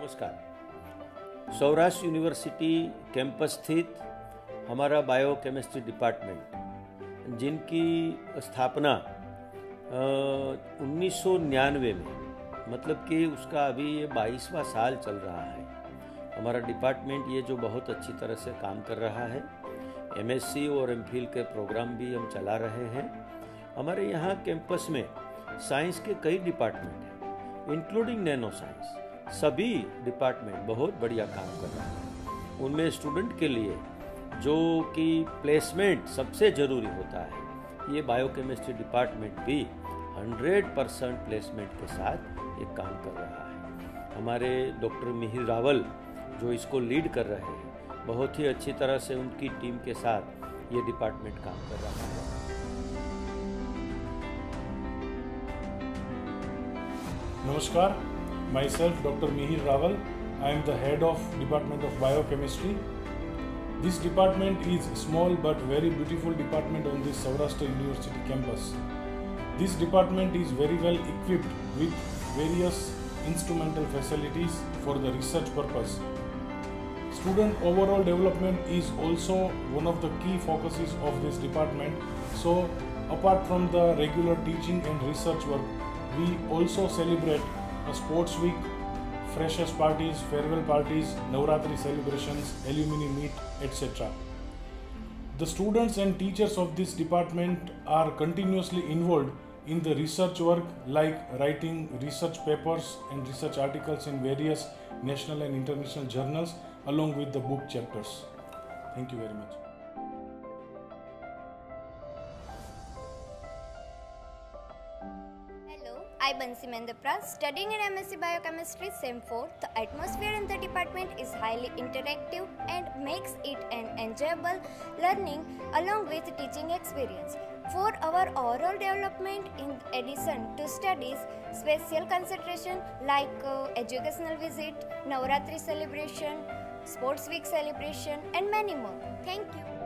नमस्कार। Saurashtra university campus स्थित हमारा बायो केमिस्ट्री डिपार्टमेंट, जिनकी स्थापना उन्नीस सौ निन्यानवे में मतलब कि उसका अभी ये बाईसवा साल चल रहा है। हमारा डिपार्टमेंट ये जो बहुत अच्छी तरह से काम कर रहा है एमएससी और एम के प्रोग्राम भी हम चला रहे हैं। हमारे यहाँ कैंपस में साइंस के कई डिपार्टमेंट हैं, इंक्लूडिंग नैनो साइंस। सभी डिपार्टमेंट बहुत बढ़िया काम कर रहे हैं। उनमें स्टूडेंट के लिए जो कि प्लेसमेंट सबसे ज़रूरी होता है, ये बायोकेमिस्ट्री डिपार्टमेंट भी 100 परसेंट प्लेसमेंट के साथ एक काम कर रहा है। हमारे डॉक्टर मिहिर रावल जो इसको लीड कर रहे हैं, बहुत ही अच्छी तरह से उनकी टीम के साथ ये डिपार्टमेंट काम कर रहा है। नमस्कार। Myself, Dr. Mihir Raval. I am the head of Department of Biochemistry. This department is small but very beautiful department on this Saurashtra University campus. This department is very well equipped with various instrumental facilities for the research purpose. Student overall development is also one of the key focuses of this department. So, apart from the regular teaching and research work, we also celebrate a sports week, freshers parties, farewell parties, Navratri celebrations, alumni meet, etc. The students and teachers of this department are continuously involved in the research work like writing research papers and research articles in various national and international journals along with the book chapters. Thank you very much. I, Bansi Mendapra, studying in MSc Biochemistry SEM 4. The atmosphere in the department is highly interactive and makes it an enjoyable learning along with teaching experience. For our overall development, in addition to studies, special concentration like uh, educational visit, Navratri celebration, sports week celebration, and many more. Thank you.